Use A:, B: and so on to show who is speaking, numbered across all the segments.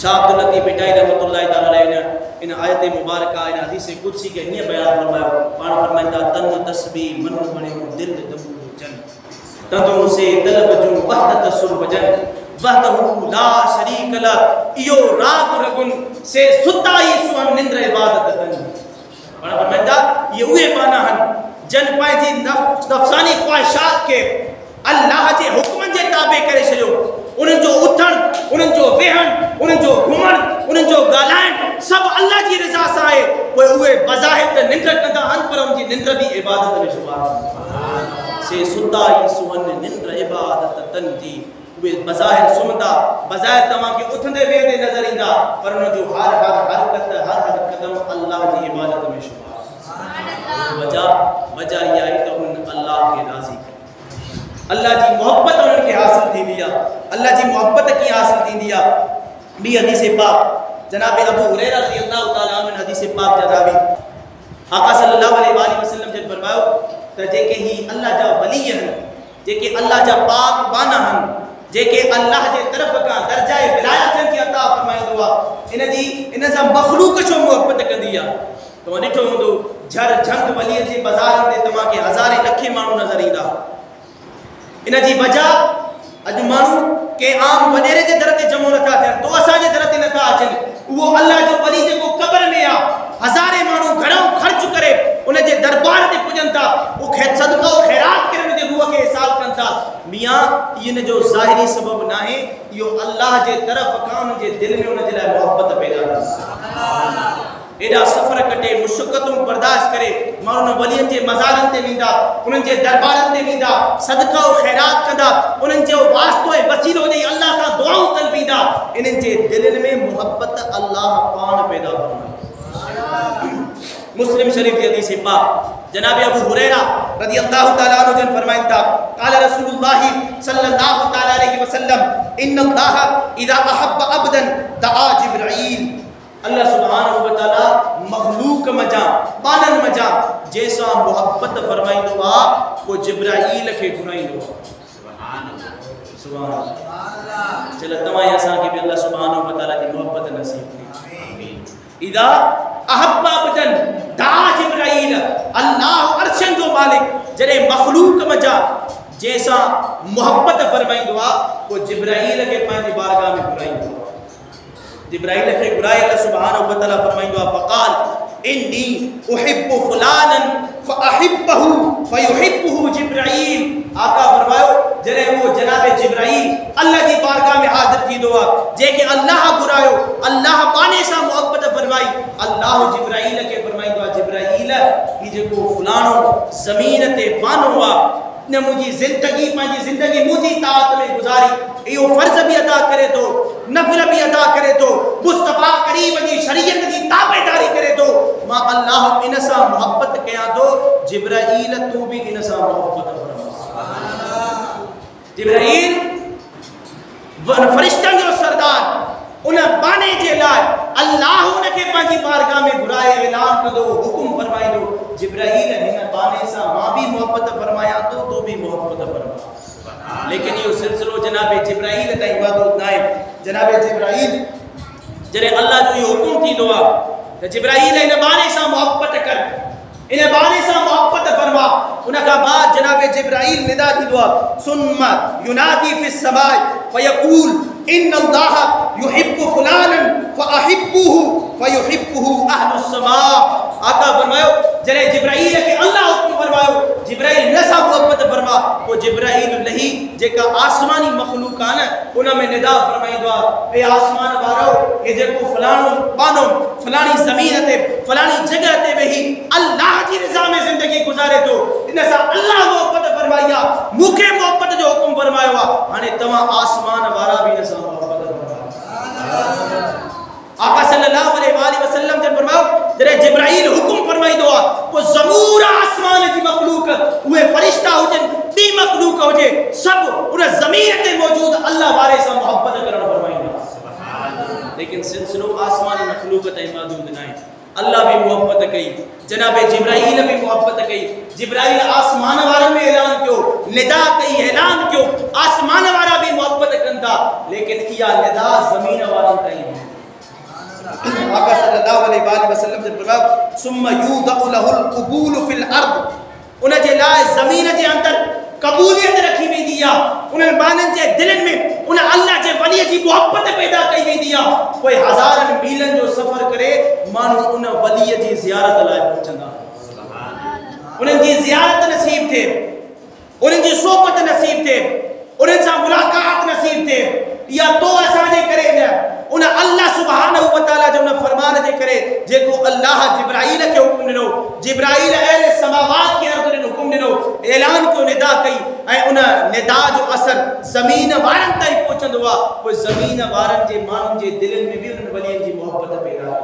A: شاہ عبد الطیف بٹائی رحمۃ اللہ تعالیٰ علیہ نے ان آیت مبارکہ، ان حدیث قدسی کے ہی بیان فرمایا۔ پانا فرمائیتا تن تسبیح من بڑے دل دمو جن۔ تن تن سے دل بجن وحد تسر بجن وحد وحدہ لا شریک لا ایو رات رگن۔ سے ستائی سوان نندر عبادت دن پانا فرمائیتا یہ اوے پانا ہن۔ جن پائے جی نفسانی خواہشات کے۔ اللہ جے حکم جے تابع کرے شجو انہیں جو اتھن انہیں جو ویہن انہیں جو گھومن انہیں جو گالائن سب اللہ جی رضا سائے وہ ہوئے بظاہر تے نندرت نندہ ان پر ہم جی نندر بھی عبادت میں شبار سے سندہ ہی سوہن نندر عبادت تن جی ہوئے بظاہر سمدہ بظاہر تمام کی اتھن دے ویہن دے نظر ہی دا پر انہیں جو ہر ہر ہر قدم اللہ جی عبادت میں شبار وجہ وجہ یہ آئی اللہ جی محبت اور ان کے حاصل دی دیا۔ اللہ جی محبت کی حاصل دی دیا۔ بھی حدیث پاک، جناب ابو حریرہ رضی اللہ تعالیٰ عنہ حدیث پاک جنابی آقا صلی اللہ علیہ وآلہ وسلم جب فرماؤ تو جے کہ ہی اللہ جا ولی ہیں، جے کہ اللہ جا پاک بانا ہن جے کہ اللہ جے طرف کا درجہ ولایت جن کی عطا فرمائے دعا انہ جی انہ سا مخلوق شو محبت کر دیا۔ تو ڈٹھو ہندو جھر جھنگ ولی جی بزار تے تمہاں کے ہزارے لکھے مانو نظر دا ان جی وجہ اج مانو کہ عام وڈیرے دے در تے جمع نہ تھن تو اسا دے در تے نہ اچن وہ اللہ جو ولی جے قبر میں آ ہزارے مانو گھڑو خرچ کرے ان دے دربار تے پجن تھا او کھے صدقہ او خیرات کرن دے روح کے حساب کن تا میاں ان جو ظاہری سبب نہ ہے یہ اللہ جے طرف کان جے دل میں ان دے لیے محبت پیدا کر سبحان اللہ ایڈا سفر کٹے مشکتوں برداشت کرے مارونا ولیان جے مزارن تے ویندہ انہیں جے دربارن تے ویندہ صدقہ و خیرات کندا انہیں جے واسطہ وسیل ہو جائے اللہ کا دعاوں تل ویندہ انہیں جے دلن میں محبت اللہ پان پیدا کرنا مسلم شریف کی حدیث اپا جناب ابو حریرہ رضی اللہ تعالیٰ عنہ جن فرمائیں تھا قال رسول اللہ صلی اللہ تعالی علیہ وسلم، ان اللہ اذا احب عبدا دعا جبرعیل اللہ سبحانہ وتعالیٰ عشق مجا بانن مجا جیسا محبت فرمائی دو آپ کو جبرائیل کے گھرائی دو سبحان
B: اللہ
A: سبحان اللہ۔ چلے تمہیں اساں کے بھی اللہ سبحان و تعالیٰ دی محبت نصیب کی۔ اذا احبا بدن دا جبرائیل، اللہ ارشن جو مالک، جرے مخلوق مجا جیسا محبت فرمائی دو آپ کو جبرائیل کے پانچ بارگاہ میں گھرائی دو جبرائیل کے گھرائی اللہ سبحانہ و تعالی فرمائی دعا فقال اني اهب فلانن فئهبه فيهبه جبرائل آڪا فرمايو جڏهن اهو جناب جبرائل الله جي بارگاهه ۾ حاضر ٿيندو آهي جيڪي الله گهرايو الله باني سان محبت فرمائي الله جبرائل کي فرمائيندو آهي جبرائل هي جيڪو فلاڻو زمين تي بانو آهي نه منهنجي زندگي پنهنجي زندگي منهنجي طاقت ۾ گذاري اهو فرض به ادا ڪري ٿو نفل به ادا جبرائیل تو بھی انسان محبت جبرائیل ون فرشتن جو سردار انہ بانے جے لائے اللہ انہ کے پانچی بارگاہ میں برائے اعلان کر دو حکم فرمائی دو جبرائیل انہ بانے سا ماں بھی محبت فرمایا تو تو بھی محبت فرمایا لیکن یہ سلسلو جناب جبرائیل تا عبادت نائے جناب جبرائیل جرے اللہ جو یہ حکم تھی دعا جبرائیل انہ بانے سا محبت مرحلہ بعد جناب جبرائیل ندا کی دعا ثم ینادی فی السماء فیقول ان اللہ یحب فلانا فاحبه فیحبه اہل السماء آقا فرمایا جلے جبرائیل ہے اللہ حکم فرمایا جبرائیل نہ محبت فرما. کو جبرائیل نہیں جے کا آسمانی مخلوق آنا انہاں میں ندا فرمائی دعا. اے آسمان وارو اے جے کو فلانو پانو فلانی زمین تے، فلانی جگہ تے وہی اللہ کی رضا میں زندگی گزارے تو. انہاں اللہ محبت فرمایا موکے محبت جو حکم فرمایا ہانے تمہاں آسمان وارا بھی نہ سا جبرائیل حکم فرمائی دعا، وہ زمور آسمان دی مخلوق وہ فرشتہ ہو جن دی مخلوق ہو جے سب انہ زمین تے موجود، اللہ وارے سے محبت کرنا فرمائی دعا لیکن سلسلو آسمان مخلوق تے محدود نہیں اللہ بھی محبت کئی، جناب جبرائیل بھی محبت کئی۔ جبرائیل آسمان وارا میں اعلان کیوں ندا کئی، اعلان کیوں آسمان وارا بھی محبت کندا لیکن یہ ندا زمین وارا کئی؟ آقا صلی اللہ علیہ وآلہ وسلم جب رمائے سم یودع لہ القبول فی الارض. انہیں جے لائے زمین جے اندر قبولیت رکھی میں دیا انہیں مانن جے دلن میں، انہیں اللہ جے ولی جی محبت پیدا کی میں دیا کوئی ہزار میلن جو سفر کرے، مانو انہیں ولی جی زیارت لائے پہنچنگا انہیں جی زیارت نصیب تھے، انہیں جی صحبت نصیب تھے، انہیں سا ملاقات نصیب تھے، یا تو ایسا نہیں کرے انہیں انہاں اللہ سبحانہ و تعالی جو انہاں فرمان جے کرے، جے کو اللہ جبرائیل کے حکم دینو، جبرائیل اہل سماوات کے ارض نے حکم دینو، اعلان کو ندا کئی؟ اے انہاں ندا جو اثر زمین وارن تائیں پہنچندو وا کوئی زمین وارن جے مانن جے دلن میں بھی انہاں ولین جی محبت پیدا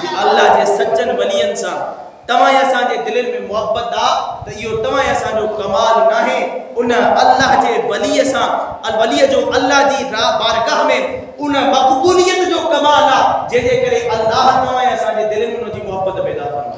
A: کی اللہ۔ جے سچن ولین سان تمہیں اساں جے دلن میں محبت دا، تو تمہیں اساں جو کمال نہ ہے، ان اللہ جے ولی سان الولی جو اللہ دی بارگاہ میں، ان مقبولیت جو کمال جے جے کرے اللہ تمہیں اساں جے دلن میں محبت پیدا فرمائے